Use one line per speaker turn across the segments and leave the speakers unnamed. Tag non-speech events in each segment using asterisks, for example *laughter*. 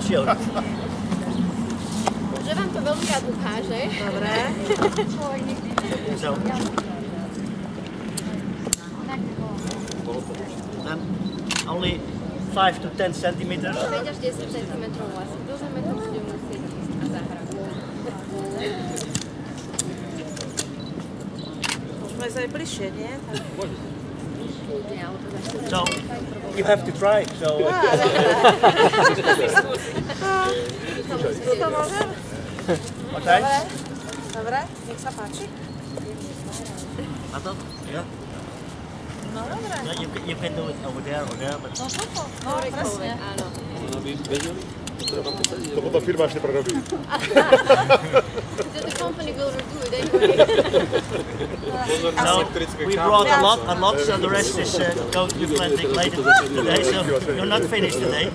ďalšieho.
Že vám to veľmi rád ukáže.
Dobre.
So, then only 5 to 10 centimeters.
5 až 10 cm vlastne. Do to bude musieť ísť a.
Môžeme ísť aj bližšie, nie? Tak.
Kľudne, alebo začne
So, you have to try. So, ah. *laughs*
Tuto. Dobre. Dobre, nech sa páči.
A to? Yeah.
No dobre.
Yeah, you, can- you can do it over there or there, but
No tuto. No presne.
Áno.
To potom firma ešte prerobí. *laughs*
The company will redo it anyway. *laughs*
so we brought a lot, a lot. So the rest is uh, going to be planting later today. So you're not finished today.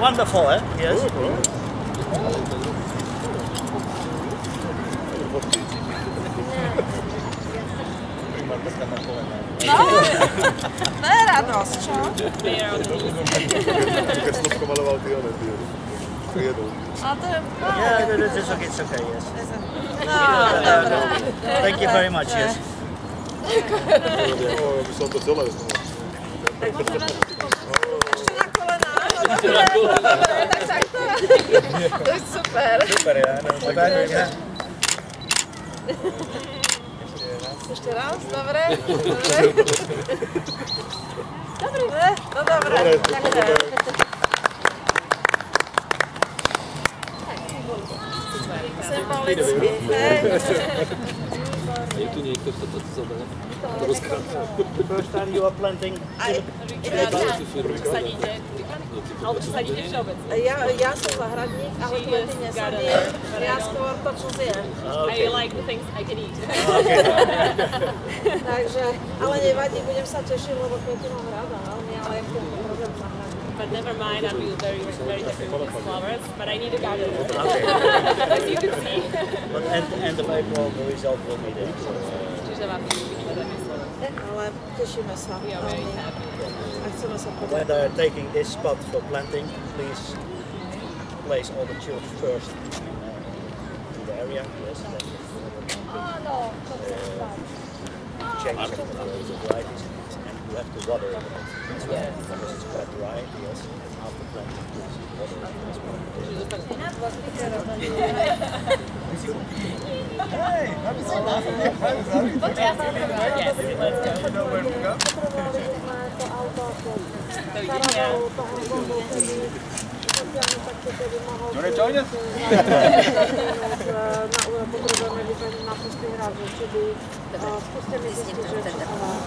Wonderful, eh? Yes.
No, to je radosť, čo?
Keď Slovko maloval tie one, tie jedou.
A to je... No,
Yeah, it's okay. It's okay. Yes.
no dobre.
Thank you very much. Yes.
No, ja by som to celé
Ešte na kolená. No dobre, dobre, tak. To je super.
Super, yeah. No, yeah.
Ešte raz, dobre. Dobre. Dobre, no dobre. Ďakujem. Symbolicky, hej.
Je tu niekto, kto to zoberie?
First time you are planting.
sadíte, alebo či sadíte všeobecne.
Ja, ja som zahradník, ale kvety nesadím. Ja skôr to, čo zjem.
I like the things I can eat.
Takže, ale nevadí, budem sa tešiť, lebo kvety mám rada veľmi, ale jak to problém.
But never mind, I'll be very, very happy with these flowers. But I need a garden,
Okay. *laughs*
as you can see.
But end, end of April, the result will be there. So,
Čiže vám uvidíme za mysle.
Ale tešíme sa.
We are very
veľmi.
happy.
A
when they are taking this spot for planting, please place all the children first in, uh, to the area. Yes. Then change some of the varieties, and you have to water it as well because it's quite dry. Yes. And after planting, please water it as well.
Na úrovni potrebujeme vyzvaniť na pustý hrad, čiže by skúste mi zistiť, že čo sa má.